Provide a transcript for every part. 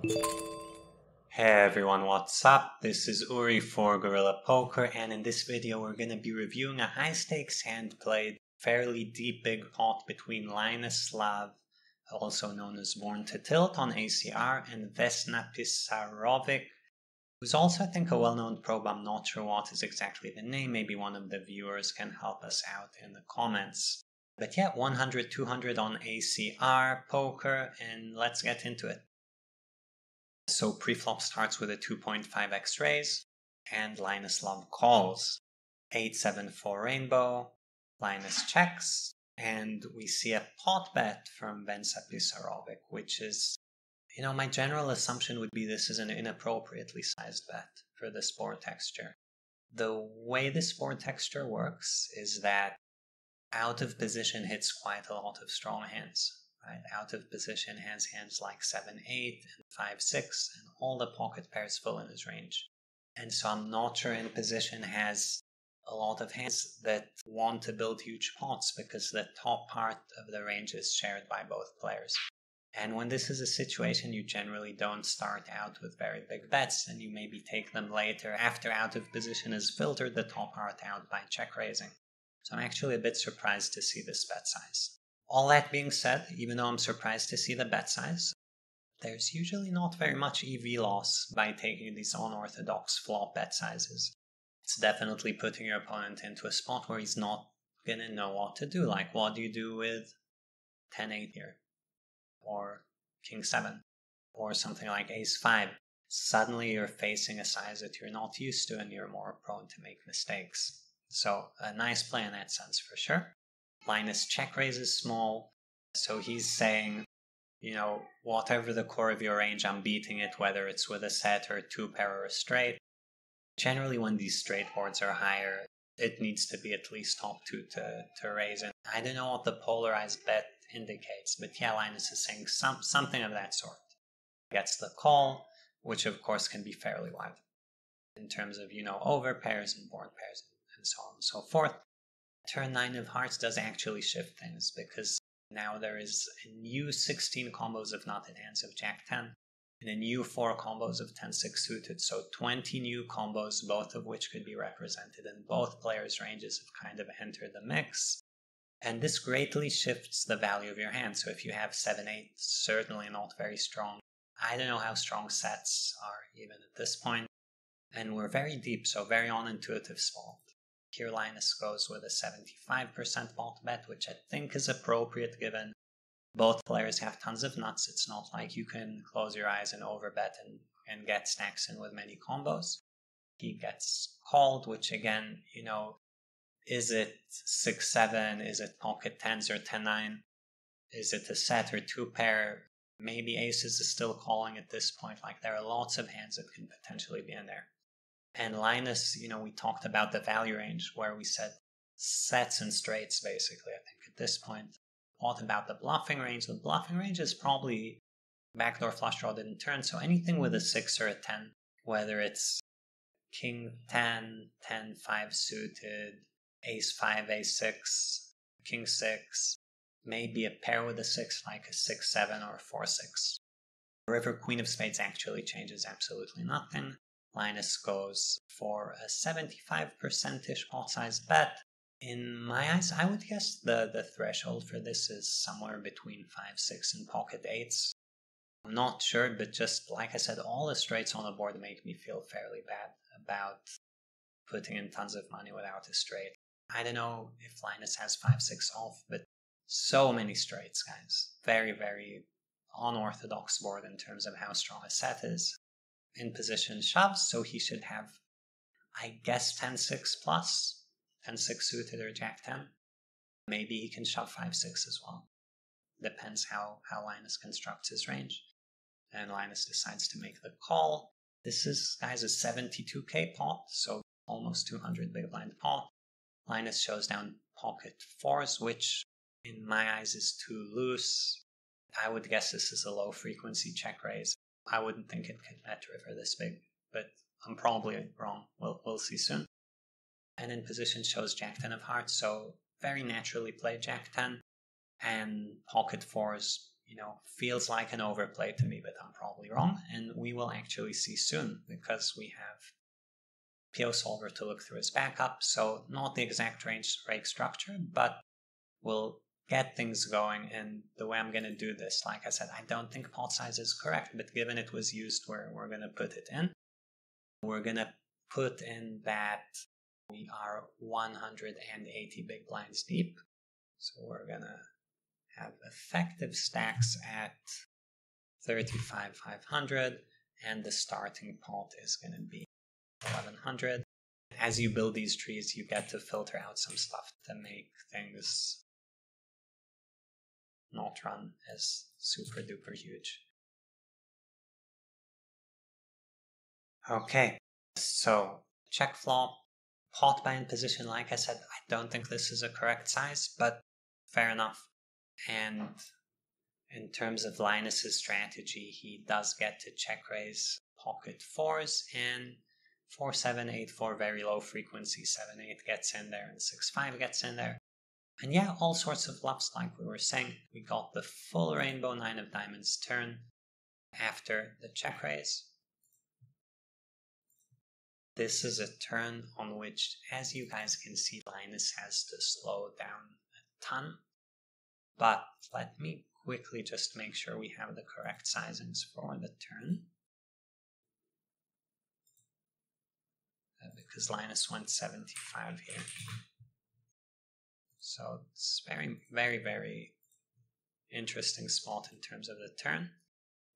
Hey everyone, what's up? This is Uri for Guerrilla Poker, and in this video we're going to be reviewing a high stakes hand played fairly deep big pot between Linus Love, also known as Born to Tilt on ACR, and Vesna Pisarovic, who's also, I think, a well known probe. I'm not sure what is exactly the name. Maybe one of the viewers can help us out in the comments. But yeah, 100 200 on ACR poker, and let's get into it. So preflop starts with a 2.5x raise, and Linus Love calls. 874 rainbow, Linus checks, and we see a pot bet from Vesna Pisarovic, which is, you know, my general assumption would be this is an inappropriately sized bet for this board texture. The way this board texture works is that out of position hits quite a lot of strong hands. Right? Out of position has hands like 7 8 and 5 6, and all the pocket pairs fill in his range. And so I'm not sure in position has a lot of hands that want to build huge pots because the top part of the range is shared by both players. And when this is a situation, you generally don't start out with very big bets, and you maybe take them later after out of position has filtered the top part out by check raising. So I'm actually a bit surprised to see this bet size. All that being said, even though I'm surprised to see the bet size, there's usually not very much EV loss by taking these unorthodox flop bet sizes. It's definitely putting your opponent into a spot where he's not gonna know what to do. Like, what do you do with 10 8 here? Or King 7? Or something like Ace 5? Suddenly you're facing a size that you're not used to and you're more prone to make mistakes. So, a nice play in that sense for sure. Linus check raises small. So he's saying, you know, whatever the core of your range, I'm beating it, whether it's with a set or two pair or a straight. Generally, when these straight boards are higher, it needs to be at least top two to, to raise. And I don't know what the polarized bet indicates, but yeah, Linus is saying some, something of that sort. Gets the call, which of course can be fairly wide in terms of, you know, over pairs and board pairs and so on and so forth turn 9 of hearts does actually shift things because now there is a new 16 combos of nutted hands of Jack 10 and a new 4 combos of 10 6 suited. So 20 new combos, both of which could be represented, and both players' ranges have kind of entered the mix. And this greatly shifts the value of your hand. So if you have 7 8, certainly not very strong. I don't know how strong sets are even at this point. And we're very deep, so very unintuitive spot. Here Linus goes with a 75% pot bet, which I think is appropriate given both players have tons of nuts. It's not like you can close your eyes and overbet and, and get stacks in with many combos. He gets called, which again, you know, is it 6 7? Is it pocket 10s or 10 9? Is it a set or two pair? Maybe aces is still calling at this point. Like there are lots of hands that can potentially be in there. And Linus, you know, we talked about the value range where we said sets and straights, basically, I think at this point. What about the bluffing range? The bluffing range is probably backdoor flush draw didn't turn, so anything with a 6 or a 10, whether it's king 10, 10, 5 suited, ace 5, ace 6, king 6, maybe a pair with a 6 like a 6 7 or a 4 6. River Queen of Spades actually changes absolutely nothing. Linus goes for a 75%ish pot size bet. In my eyes, I would guess the, the threshold for this is somewhere between 5, 6, and pocket 8s. I'm not sure, but just like I said, all the straights on the board make me feel fairly bad about putting in tons of money without a straight. I don't know if Linus has 5, 6 off, but so many straights, guys. Very, very unorthodox board in terms of how strong a set is in position shoves, so he should have, I guess, 10 6 plus, 10 6 suited or jack 10. Maybe he can shove 5 6 as well. Depends how, how Linus constructs his range. And Linus decides to make the call. This is, guys, a 72k pot, so almost 200 big blind pot. Linus shows down pocket fours, which in my eyes is too loose. I would guess this is a low frequency check raise. I wouldn't think it could net river this big, but I'm probably wrong. We'll, we'll see soon. And in position shows Jack 10 of hearts, so very naturally play Jack 10. And pocket fours, you know, feels like an overplay to me, but I'm probably wrong. And we will actually see soon because we have Pio solver to look through as backup. So not the exact range rake structure, but we'll get things going. And the way I'm going to do this, like I said, I don't think pot size is correct, but given it was used where we're going to put it in, we're going to put in that we are 180 big blinds deep. So we're going to have effective stacks at 35 500 and the starting pot is going to be 1100 as you build these trees you get to filter out some stuff to make things not run as super duper huge. Okay so check flop pot bind position like i said i don't think this is a correct size but fair enough. And in terms of Linus's strategy, he does get to check raise pocket fours and four seven eight four very low frequency. Seven eight gets in there and six five gets in there. And yeah, all sorts of bluffs like we were saying. We got the full rainbow nine of diamonds turn after the check raise. This is a turn on which, as you guys can see, Linus has to slow down a ton but let me quickly just make sure we have the correct sizings for the turn. Uh, because Linus went 75 here. So it's very, very, very interesting spot in terms of the turn.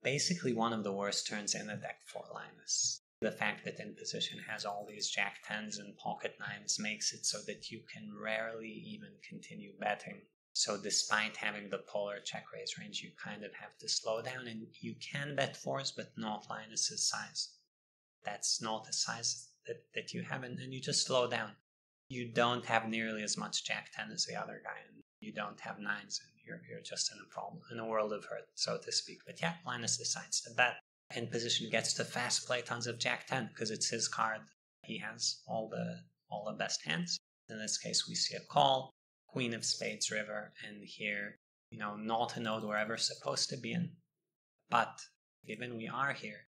Basically one of the worst turns in the deck for Linus. The fact that in position has all these jack tens and pocket nines makes it so that you can rarely even continue betting so despite having the polar check raise range, you kind of have to slow down and you can bet fours, but not Linus's size. That's not a size that, that you have and, and you just slow down. You don't have nearly as much jack 10 as the other guy and you don't have nines and you're, you're just in a problem, in a world of hurt, so to speak. But yeah, Linus decides to bet. In position gets to fast play tons of jack 10 because it's his card. He has all the all the best hands. In this case, we see a call Queen of Spades River, and here, you know, not a node we're ever supposed to be in. But given we are here,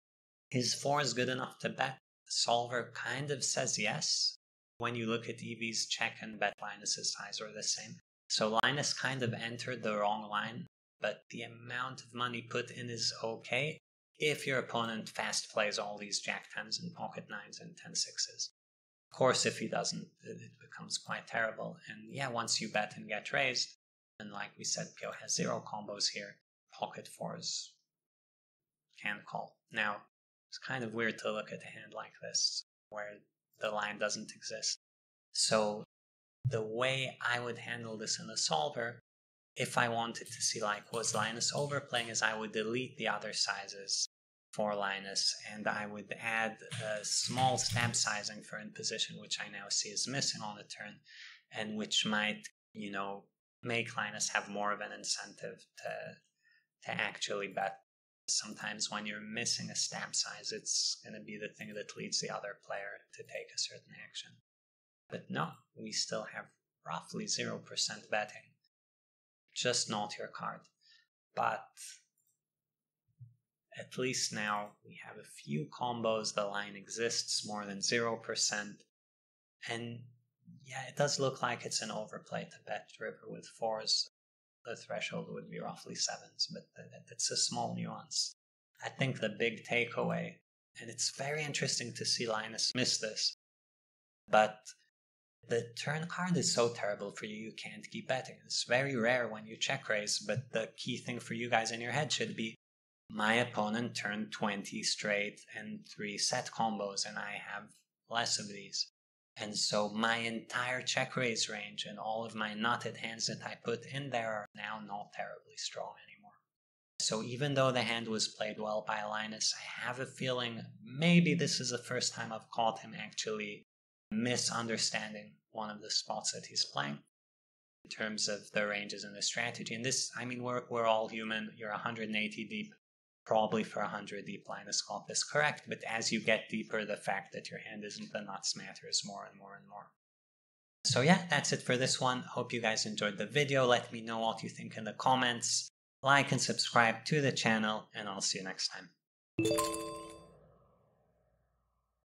his four is good enough to bet. Solver kind of says yes. When you look at EV's check and bet Linus's size are the same. So Linus kind of entered the wrong line, but the amount of money put in is okay if your opponent fast plays all these jack tens and pocket nines and ten sixes. Of course, if he doesn't, it becomes quite terrible. And yeah, once you bet and get raised, and like we said, PO has zero combos here, pocket fours can call. Now, it's kind of weird to look at a hand like this, where the line doesn't exist. So, the way I would handle this in the solver, if I wanted to see like was Linus overplaying, is I would delete the other sizes for Linus, and I would add a small stamp sizing for in position, which I now see is missing on the turn, and which might, you know, make Linus have more of an incentive to to actually bet. Sometimes when you're missing a stamp size, it's going to be the thing that leads the other player to take a certain action. But no, we still have roughly 0% betting. Just not your card. But at least now we have a few combos, the line exists more than 0%. And yeah, it does look like it's an overplay to bet river with fours. The threshold would be roughly sevens, but it's a small nuance. I think the big takeaway, and it's very interesting to see Linus miss this, but the turn card is so terrible for you, you can't keep betting. It's very rare when you check raise, but the key thing for you guys in your head should be my opponent turned 20 straight and three set combos, and I have less of these. And so my entire check raise range and all of my nutted hands that I put in there are now not terribly strong anymore. So even though the hand was played well by Linus, I have a feeling maybe this is the first time I've caught him actually misunderstanding one of the spots that he's playing in terms of the ranges and the strategy. And this, I mean, we're, we're all human. You're 180 deep probably for 100 deep Linus got this correct, but as you get deeper, the fact that your hand isn't the nuts matters more and more and more. So yeah, that's it for this one. Hope you guys enjoyed the video. Let me know what you think in the comments. like and subscribe to the channel, and I'll see you next time.